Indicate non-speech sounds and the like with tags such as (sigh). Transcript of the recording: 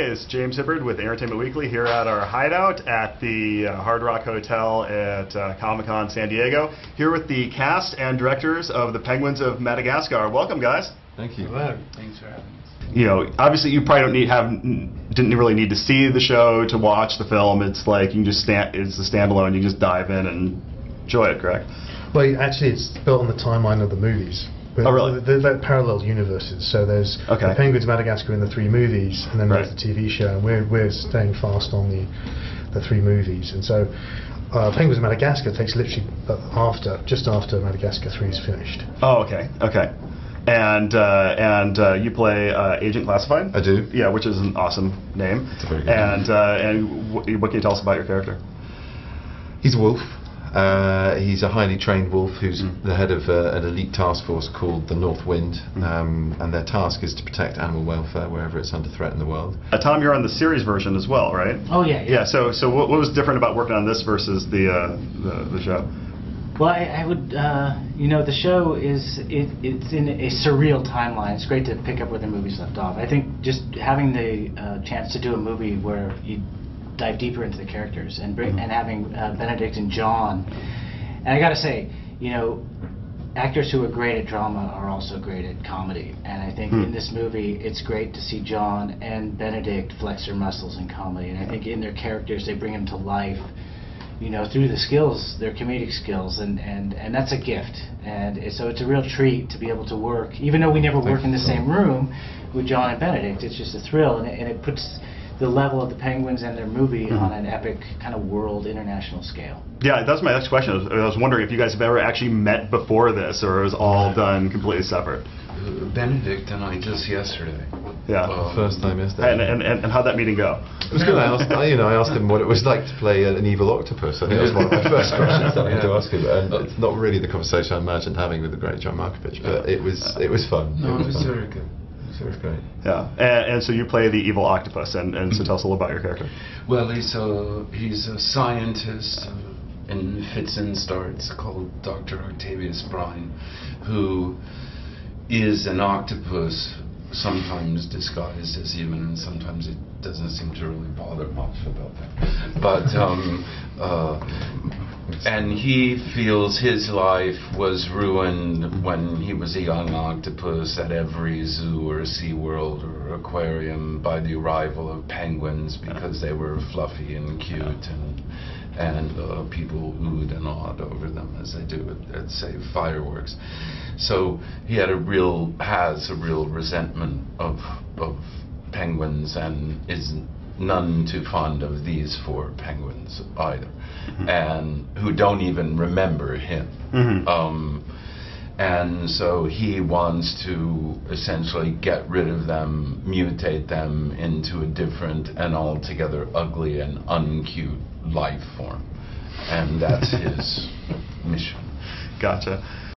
it's James Hibbard with Entertainment Weekly here at our hideout at the uh, Hard Rock Hotel at uh, Comic Con San Diego. Here with the cast and directors of The Penguins of Madagascar. Welcome, guys. Thank you. Hello. Thanks for having us. You know, obviously, you probably don't need have didn't really need to see the show to watch the film. It's like you can just stand. It's a standalone. You just dive in and enjoy it. Correct? Well, actually, it's built on the timeline of the movies. But Oh, really? They're, they're parallel universes. So there's Okay. the Penguins of Madagascar in the three movies, and then Right. there's the TV show. And we're we're staying fast on the the three movies. And so, uh, Penguins of Madagascar takes literally uh, after just after Madagascar three is finished. Oh, okay, okay. And uh, and uh, you play uh, Agent Classified. I do. Yeah, which is an awesome name. It's a very good and name. uh, and wh- what can you tell us about your character? He's a wolf. Uh, he's a highly trained wolf who's Mm. the head of uh, an elite task force called the North Wind, Mm. um, and their task is to protect animal welfare wherever it's under threat in the world. Uh, Tom, you're on the series version as well, right? Oh yeah, yeah. Yeah. So so what, what was different about working on this versus the uh, the, the show? Well, I, I would, uh, you know, the show is it, it's in a surreal timeline. It's great to pick up where the movies left off. I think just having the uh, chance to do a movie where you dive deeper into the characters and bring and having uh, Benedict and John, and I got to say, you know, actors who are great at drama are also great at comedy. And I think Hmm. in this movie, it's great to see John and Benedict flex their muscles in comedy. And I think in their characters, they bring them to life you know, through the skills, their comedic skills, and, and, and that's a gift. And so it's a real treat to be able to work, even though we never work in the same room with John and Benedict. It's just a thrill, and it, and it puts the level of the Penguins and their movie Mhm. on an epic kind of world international scale. Yeah, that's my next question. I was, I was wondering if you guys have ever actually met before this, or it was all done completely separate. Uh, Benedict and I just yesterday. Yeah. Um, First time yesterday. And, and, and, and how'd that meeting go? it was good. I asked, I, you know, I asked him what it was like to play an evil octopus. I think that was one of my first questions that I had to ask him, and it's not really the conversation I imagined having with the great John Malkovich, but it was it was fun. No, it was fun. very good. It was great. Yeah. And, and so you play the evil octopus, and, and so tell us a little about your character. Well, he's a he's a scientist uh, in Fits and Starts called Dr. Octavius Brine, who is an octopus, sometimes disguised as human, and sometimes it doesn't seem to really bother much about that. But um, uh, and he feels his life was ruined when he was a young octopus at every zoo or SeaWorld or aquarium by the arrival of penguins because they were fluffy and cute and and uh, people oohed and awed over them as they do at, at say fireworks. So he had a real has a real resentment of of penguins and is none too fond of these four penguins either, and who don't even remember him. Mhm. Um, and so he wants to essentially get rid of them, mutate them into a different and altogether ugly and uncute life form. And that's (laughs) his mission. Gotcha.